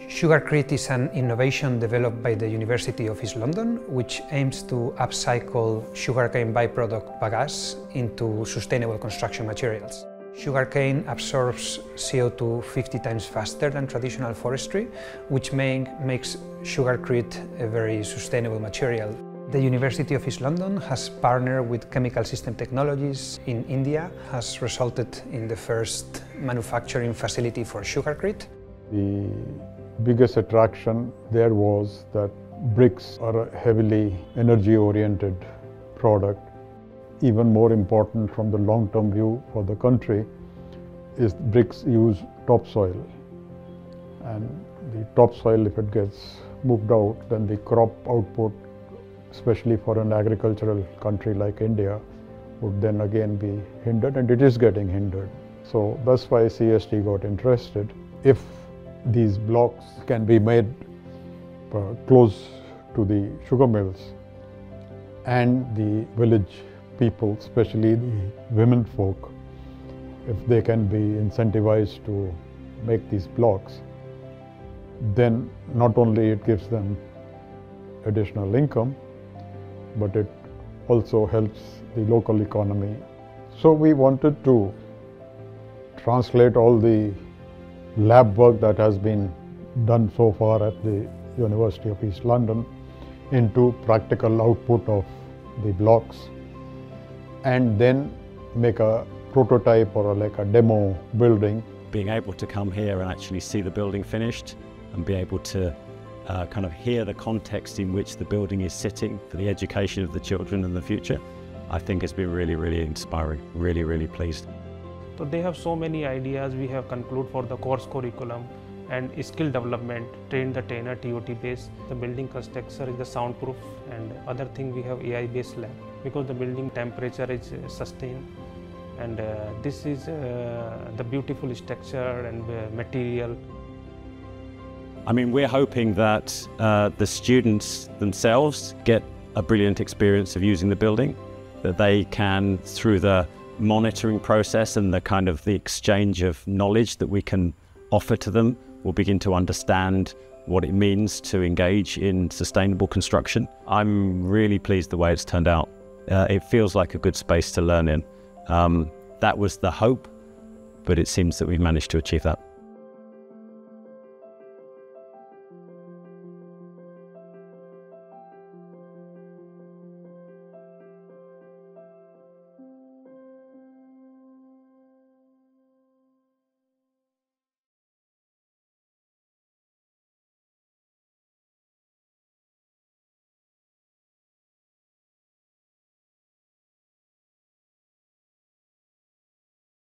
Sugarcrete is an innovation developed by the University of East London, which aims to upcycle sugarcane byproduct bagasse into sustainable construction materials. Sugarcane absorbs CO2 50 times faster than traditional forestry, which make, makes sugarcrete a very sustainable material. The University of East London has partnered with Chemical System Technologies in India, has resulted in the first manufacturing facility for sugarcrete. The biggest attraction there was that bricks are a heavily energy oriented product. Even more important from the long term view for the country is bricks use topsoil. And the topsoil, if it gets moved out, then the crop output, especially for an agricultural country like India, would then again be hindered, and it is getting hindered. So that's why CST got interested. If these blocks can be made uh, close to the sugar mills and the village people, especially the women folk, if they can be incentivized to make these blocks, then not only it gives them additional income, but it also helps the local economy. So we wanted to translate all the lab work that has been done so far at the University of East London into practical output of the blocks and then make a prototype or like a demo building. Being able to come here and actually see the building finished and be able to uh, kind of hear the context in which the building is sitting for the education of the children in the future, I think has been really, really inspiring. Really, really pleased. So they have so many ideas. We have concluded for the course curriculum and skill development, train the trainer TOT base, The building structure is the soundproof and other thing we have AI based lab because the building temperature is sustained. And uh, this is uh, the beautiful structure and uh, material. I mean, we're hoping that uh, the students themselves get a brilliant experience of using the building, that they can, through the monitoring process and the kind of the exchange of knowledge that we can offer to them, will begin to understand what it means to engage in sustainable construction. I'm really pleased the way it's turned out. Uh, it feels like a good space to learn in. Um, that was the hope, but it seems that we've managed to achieve that.